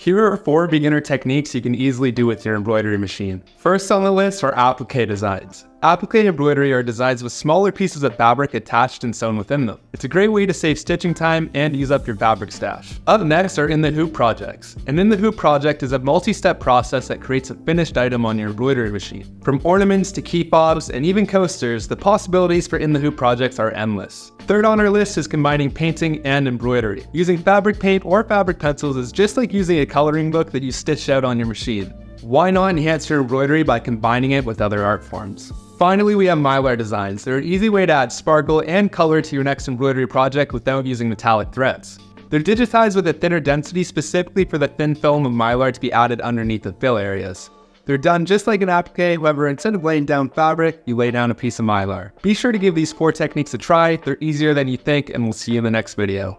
Here are four beginner techniques you can easily do with your embroidery machine. First on the list are applique designs. Applique embroidery are designs with smaller pieces of fabric attached and sewn within them. It's a great way to save stitching time and use up your fabric stash. Up next are in the hoop projects. An in the hoop project is a multi-step process that creates a finished item on your embroidery machine. From ornaments to key fobs and even coasters, the possibilities for in the hoop projects are endless. Third on our list is combining painting and embroidery. Using fabric paint or fabric pencils is just like using a coloring book that you stitch out on your machine. Why not enhance your embroidery by combining it with other art forms? Finally, we have Mylar designs. They're an easy way to add sparkle and color to your next embroidery project without using metallic threads. They're digitized with a thinner density specifically for the thin film of Mylar to be added underneath the fill areas. They're done just like an applique, however, instead of laying down fabric, you lay down a piece of mylar. Be sure to give these four techniques a try, they're easier than you think, and we'll see you in the next video.